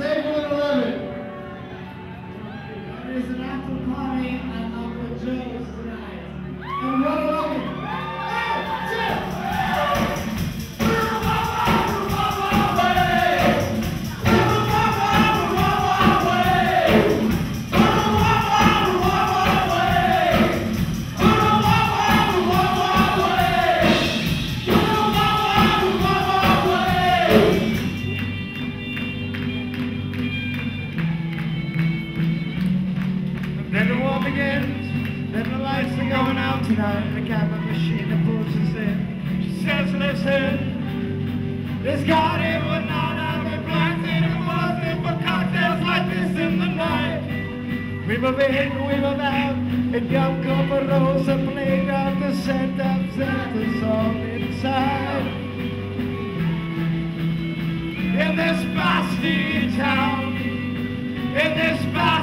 Table 11. That is an apple pie at Uncle Joe's tonight. And what Then the war begins, then the lights are going out tonight. The camera machine that pulls us in. She says, listen, this garden would not have been planted if it wasn't for cocktails like this in the night. We move in, we move out, and young Copper Rose, played out the scent of Santa's all inside. In this bastard town, in this bastard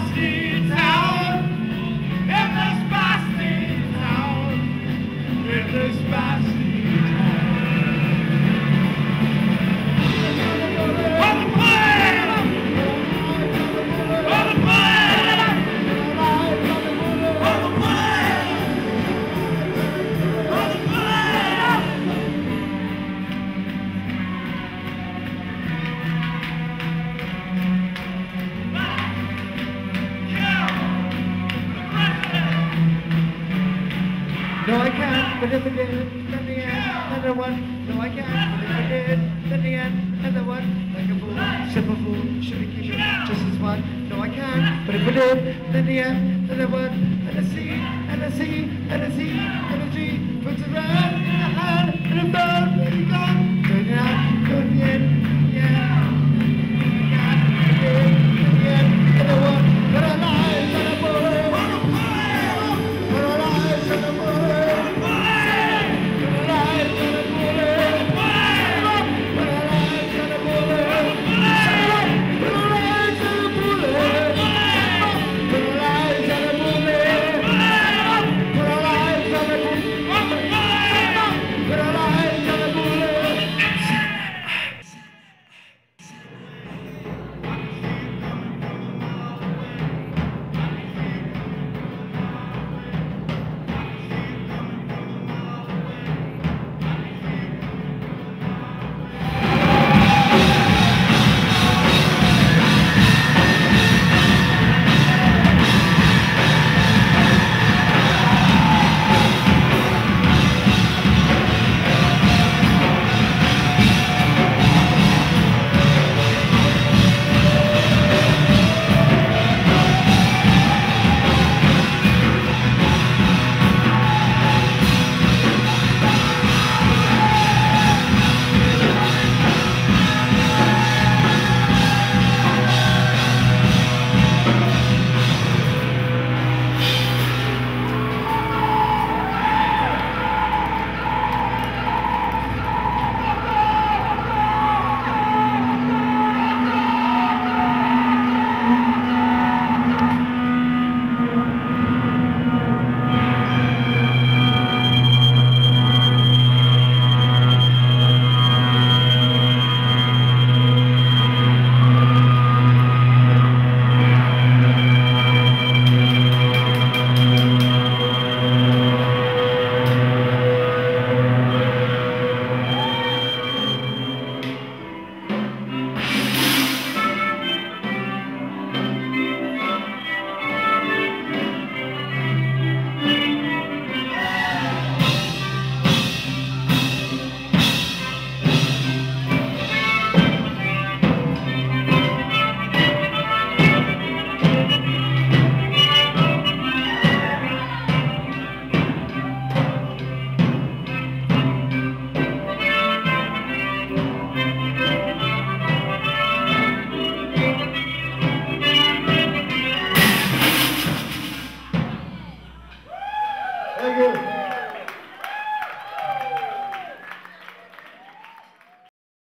I then the end, another one. No, I can't, but if I did, the end, another one. Like a fool, simple fool, should be keeping just as one. No, I can't, but if I did, the end, another one. And a C, and a C, and and a G, puts around, and a hand, and a bird, and a gun.